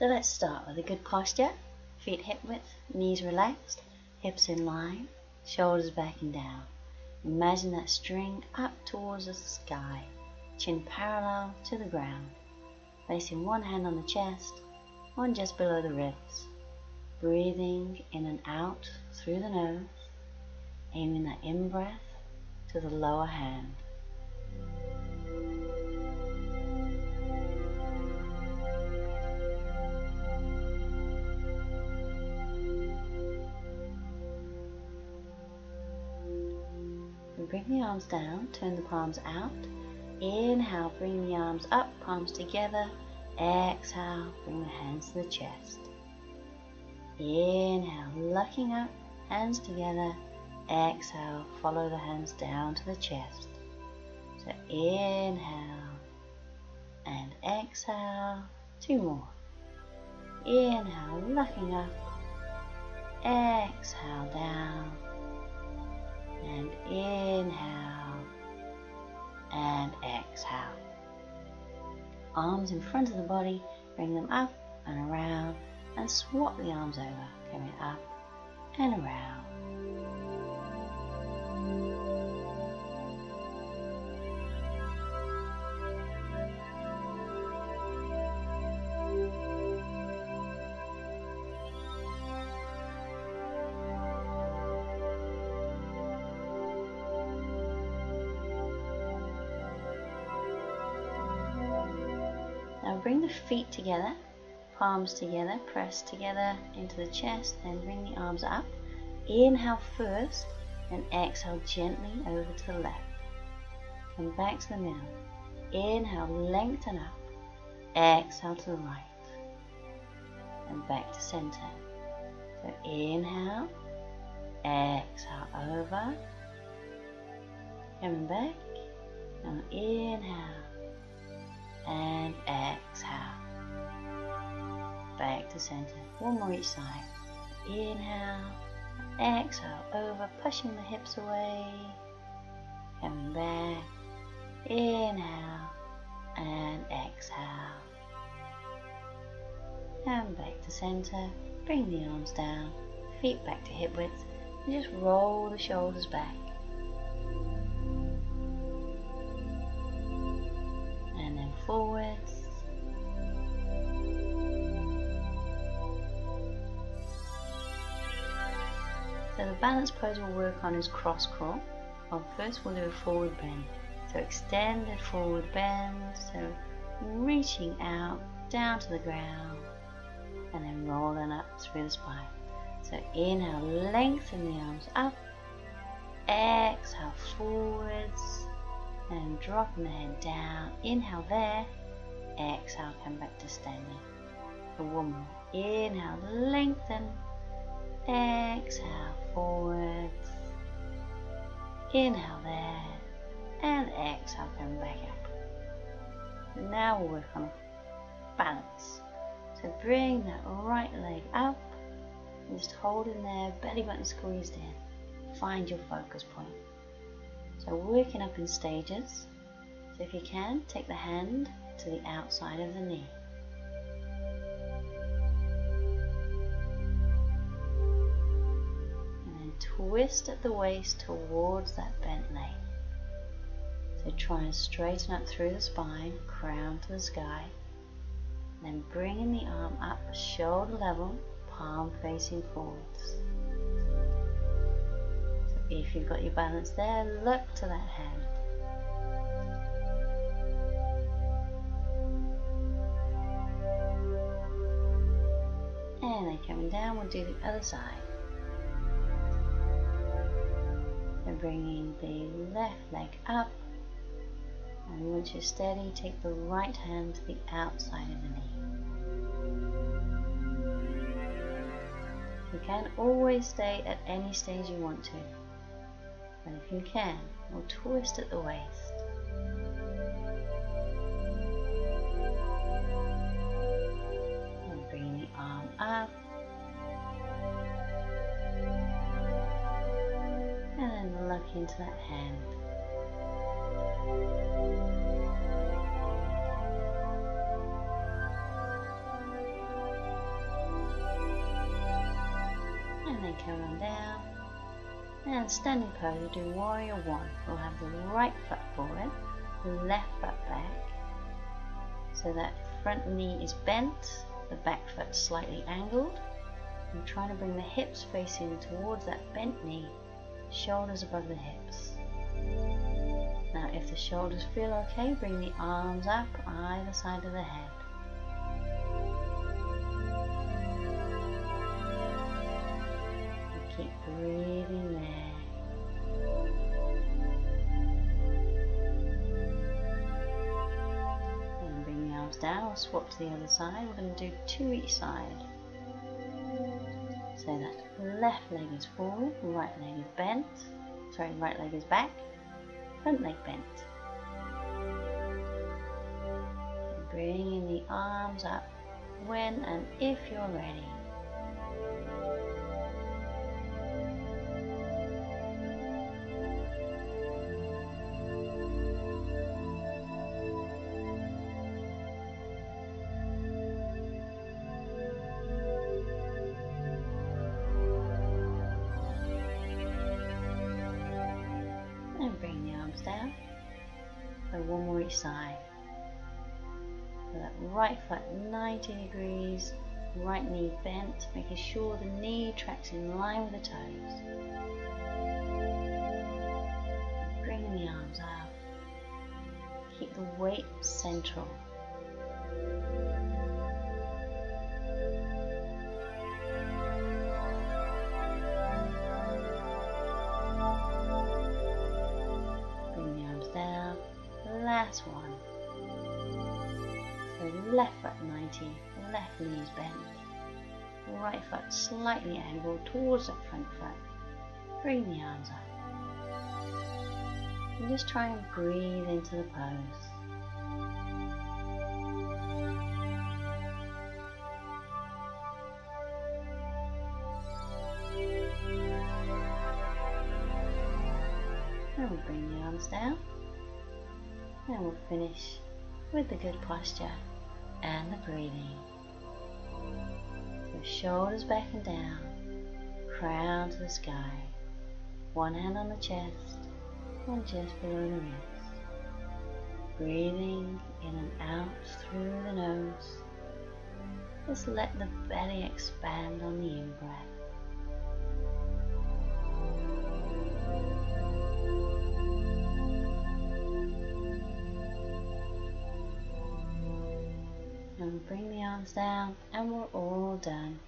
So let's start with a good posture. Feet hip width, knees relaxed, hips in line, shoulders back and down. Imagine that string up towards the sky, chin parallel to the ground. Placing one hand on the chest, one just below the ribs. Breathing in and out through the nose, aiming that in breath to the lower hand. The arms down, turn the palms out. Inhale, bring the arms up, palms together. Exhale, bring the hands to the chest. Inhale, looking up, hands together. Exhale, follow the hands down to the chest. So inhale and exhale. Two more. Inhale, looking up. Exhale down and inhale and exhale. Arms in front of the body, bring them up and around and swap the arms over, coming up and around. Bring the feet together, palms together, press together into the chest, then bring the arms up. Inhale first, and exhale gently over to the left. Come back to the middle. Inhale, lengthen up. Exhale to the right. And back to center. So inhale, exhale over. Coming back. Now inhale and exhale. Back to center. One more each side. Inhale, exhale over, pushing the hips away. Coming back. Inhale and exhale. And back to center. Bring the arms down, feet back to hip width, and just roll the shoulders back. So the balance pose we'll work on is cross crawl. Well, first we'll do a forward bend. So extended forward bend, so reaching out down to the ground and then rolling up through the spine. So inhale, lengthen the arms up, exhale forwards, and dropping the head down. Inhale there. Exhale, come back to standing. For one more. Inhale, lengthen. Exhale, forwards. Inhale there. And exhale, come back up. Now we'll work on balance. So bring that right leg up. And just hold in there, belly button squeezed in. Find your focus point. So working up in stages. So if you can, take the hand to the outside of the knee. Twist at the waist towards that bent leg. So try and straighten up through the spine, crown to the sky. Then bringing the arm up shoulder level, palm facing forwards. So if you've got your balance there, look to that hand. And then coming down, we'll do the other side. And bringing the left leg up. And once you're steady, take the right hand to the outside of the knee. You can always stay at any stage you want to. But if you can, we'll twist at the waist. And bring the arm up. back into that hand. And then come on down. And standing pose, do warrior one. We'll have the right foot forward, the left foot back. So that front knee is bent, the back foot slightly angled. I'm trying to bring the hips facing towards that bent knee shoulders above the hips. Now if the shoulders feel okay, bring the arms up either side of the head. keep breathing there. And bring the arms down swap to the other side. We're going to do two each side. So that left leg is forward, right leg is bent, sorry, right leg is back, front leg bent. bringing the arms up when and if you're ready. Down. So one more each side. So that right foot 90 degrees, right knee bent, making sure the knee tracks in line with the toes. Bring the arms up. Keep the weight central. Last one. So left foot 90, left knee bent. Right foot slightly angled towards the front foot. Bring the arms up. And just try and breathe into the pose. And we'll bring the arms down. And we'll finish with the good posture and the breathing. So shoulders back and down, crown to the sky. One hand on the chest, one just below the wrist. Breathing in and out through the nose. Just let the belly expand on the in-breath. And bring the arms down and we're all done.